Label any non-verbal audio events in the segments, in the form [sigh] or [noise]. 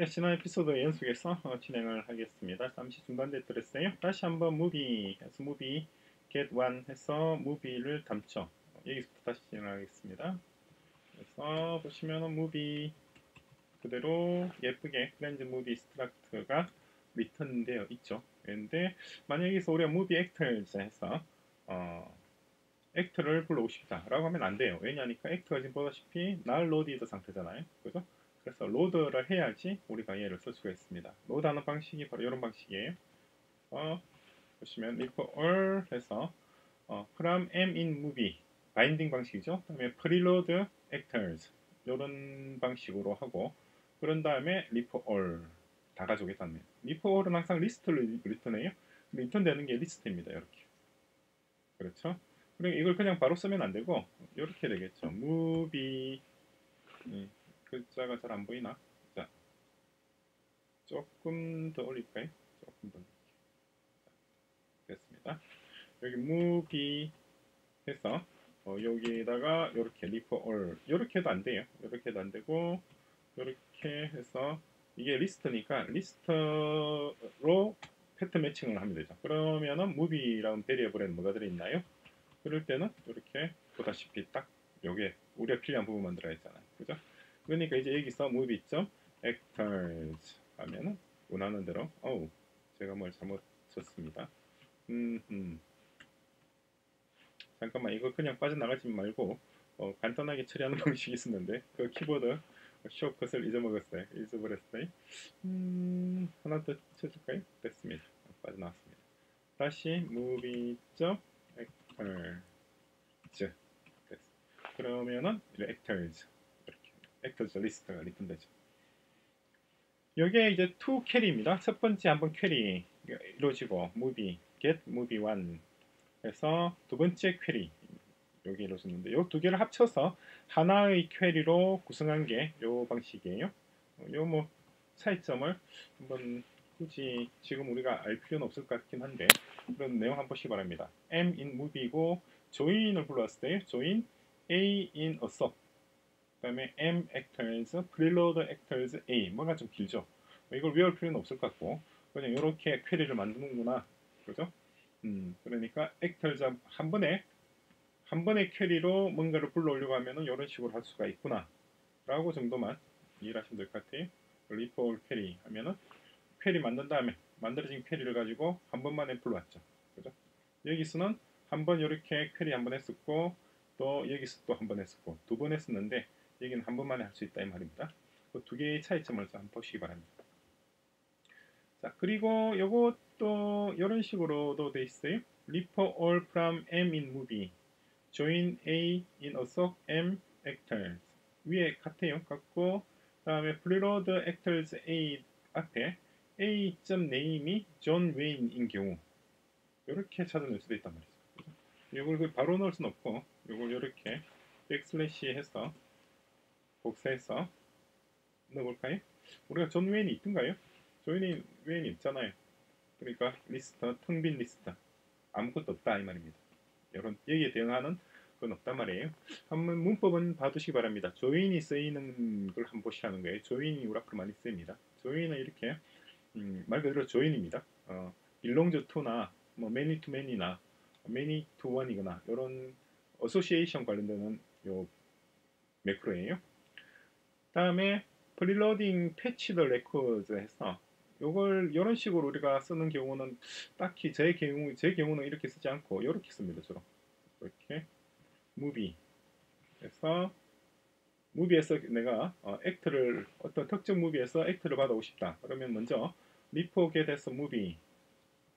네, 지난 에피소드 연속해서 어, 진행을 하겠습니다. 잠시 중단됐더랬어요. 다시 한번 무비 해서 무비 get one 해서 무비를 담죠. 여기서부터 다시 진행하겠습니다. 그래서 보시면은 movie 그대로 예쁘게 Friends movie struct가 return되어 있죠. 그런데 만약 여기서 우리가 movie actors 해서 어, actor를 불러오고 싶다라고 하면 안 돼요. 왜냐하니까 actor가 지금 보다시피 not loaded 상태잖아요. 그죠? 그래서 load를 해야지 우리가 얘를 쓸 수가 있습니다. load하는 방식이 바로 이런 방식이에요. 어, 보시면 Repo all 해서 어, from m in movie binding 방식이죠. 그다음에 preload actors 이런 방식으로 하고 그런 다음에 Repo all 다 가져오겠다는 Repo all은 항상 리스트를 return해요. return 되는 게 리스트입니다. 이렇게 그렇죠. 그리고 이걸 그냥 바로 쓰면 안 되고 이렇게 되겠죠. movie 네. 글자가 잘 안 보이나? 자, 조금 더 올릴까요? 조금 더. 됐습니다. 여기 movie 해서 어, 여기다가 이렇게 Repo all 이렇게 해도 안 돼요. 이렇게 해도 안 되고 이렇게 해서 이게 리스트니까 리스트로 pattern matching을 하면 되죠. 그러면은 movie라는 variable에는 뭐가 들어있나요? 그럴 때는 이렇게 보다시피 딱 요게 우리가 필요한 부분 만 들어야 했잖아요. 그죠? 그러니까 이제 여기서 movie 점 actors 하면은 원하는 대로 어우 제가 뭘 잘못 썼습니다. 음, 음. 잠깐만 이거 그냥 빠져나가지 말고 어, 간단하게 처리하는 [laughs] 방식이 있었는데 그 키보드 쇼컷을 잊어먹었어요. 잊어버렸어요. 음, 하나 더 쳐줄까요? 됐습니다. 빠져나왔습니다. 다시 movie 점 actors 그러면은 actors actors 리스트가 return되죠. 이게 이제 two query입니다. 첫 번째 한번 query 이루어지고 movie get one 해서 두 번째 query 여기 이루어졌는데 이 두 개를 합쳐서 하나의 query로 구성한 게 이 방식이에요. 요뭐 차이점을 한번 굳이 지금 우리가 알 필요는 없을 것 같긴 한데 그런 내용 한번 보시기 바랍니다. M in movie고 join을 불러왔을 때 join A in a sub 그 다음에 M actors, preload actors A 뭔가 좀 길죠. 뭐 이걸 외울 필요는 없을 것 같고 그냥 이렇게 퀘리를 만드는구나. 그죠? 음, 그러니까 actors 한 번에 한 번의 퀘리로 뭔가를 불러오려고 하면은 이런 식으로 할 수가 있구나. 라고 정도만 이해를 하시면 될 것 같아요. Repo query 하면은 query 만든 다음에 만들어진 query를 가지고 한 번만에 불러왔죠. 그죠? 여기서는 한 번 이렇게 query 한 번 했었고 또 여기서 또 한 번 했었고 두 번 했었는데 여기는 한 번만에 할 수 있다 이 말입니다. 그 두 개의 차이점을 한번 보시기 바랍니다. 자 그리고 이것도 이런 식으로도 돼 있어요. Repo all from M in movie. Join A in assoc M actors. 위에 같아요. 같고 다음에 preload actors A 앞에 A. name이 존 웨인인 경우 이렇게 찾아낼 수도 있단 말이죠. 이걸 그 바로 넣을 수는 없고 이걸 이렇게 backslash 해서 복사해서 넣어볼까요? 우리가 존 웨인이 있던가요? 존 웨인이 있잖아요. 그러니까 리스트, 텅 빈 리스트. 아무것도 없다 이 말입니다. 이런 여기에 대응하는 건 없단 말이에요. 한번 문법은 봐두시기 바랍니다. join이 쓰이는 걸 한번 보시라는 거예요. join이 앞으로 많이 쓰입니다. join은 이렇게 음, 말 그대로 join입니다. 어, belong to나 뭐 many to many나 many to one이거나 이런 association 관련되는 요 매크로예요. 다음에 preloading fetch the record 해서 요걸 이런 식으로 우리가 쓰는 경우는 딱히 제 경우 제 경우는 이렇게 쓰지 않고 이렇게 씁니다 주로. 이렇게 movie 해서 movie에서 내가 어, actor를 어떤 특정 movie에서 actor를 받아오고 싶다. 그러면 먼저 Repo get에서 movie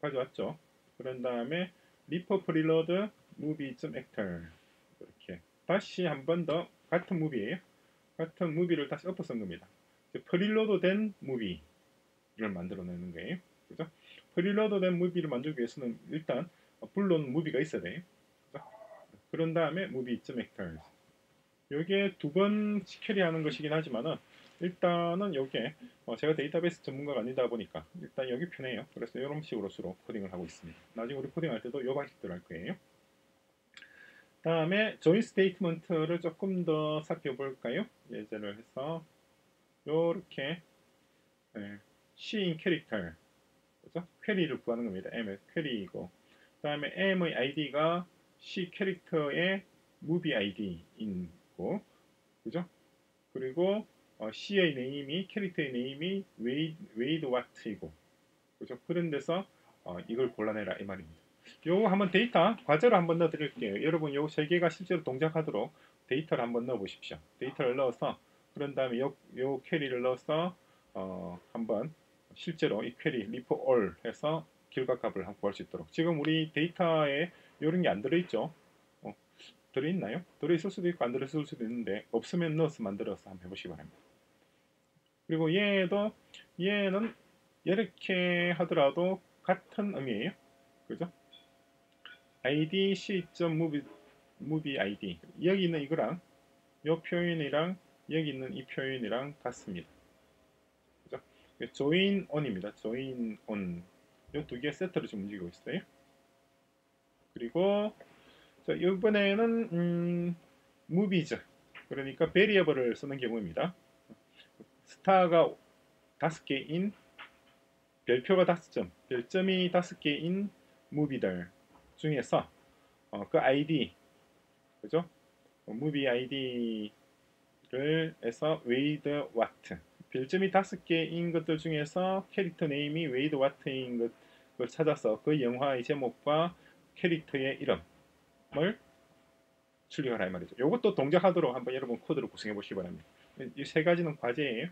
가져왔죠. 그런 다음에 Repo preload movie.actor 이렇게 다시 한 번 더 같은 movie예요 같은 movie를 다시 엎어쓴 겁니다. preload 된 movie를 만들어내는 거예요. 그죠? preload 된 movie를 만들기 위해서는 일단 불러온 movie가 있어야 돼요. 그죠? 그런 다음에 movie.actors 이게 두번 query하는 것이긴 하지만은 일단은 여기에 어 제가 데이터베이스 전문가가 아니다 보니까 일단 여기 편해요. 그래서 이런 식으로 주로 코딩을 하고 있습니다. 나중에 우리 코딩할 때도 이 방식대로 할 거예요. 다음에 join statement를 조금 더 살펴볼까요? 예제를 해서 이렇게 네, C인 캐릭터 그죠? query를 구하는 겁니다. M의 query이고 그 다음에 M의 ID가 C 캐릭터의 movie ID인 거 그죠? 그리고 어, C의 name이 캐릭터의 name이 웨이드, 웨이드 와트이고 그죠? 그런 데서 어, 이걸 골라내라 이 말입니다. 요거 한번 데이터 과제로 한번 넣어 드릴게요. 여러분 요거 세 개가 실제로 동작하도록 데이터를 한번 넣어 보십시오. 데이터를 넣어서 그런 다음에 요, 요 query를 넣어서 어, 한번 실제로 이 query Repo all 해서 결과값을 구할 수 있도록 지금 우리 데이터에 이런 게 안 들어있죠? 어, 들어있나요? 들어있을 수도 있고 안 들어있을 수도 있는데 없으면 넣어서 만들어서 한번 해보시기 바랍니다. 그리고 얘도 얘는 이렇게 하더라도 같은 의미예요. 그죠? Id c.movie movie id 여기 있는 이거랑 이 표현이랑 여기 있는 이 표현이랑 같습니다. 그죠? join on입니다. join on 이 두 개 세트로 지금 움직이고 있어요. 그리고 자, 이번에는 음, movies 그러니까 variable을 쓰는 경우입니다. 스타가 다섯 개인 별표가 다섯 점, 별점이 다섯 개인 movie들 중에서 어, 그 아이디 그죠? 어, movie 아이디를 해서 웨이드 와트 별점이 다섯 개인 것들 중에서 캐릭터 name이 웨이드 와트인 것을 찾아서 그 영화의 제목과 캐릭터의 이름을 출력하라 이 말이죠. 이것도 동작하도록 한번 여러분 코드를 구성해 보시기 바랍니다. 이 세 가지는 과제예요.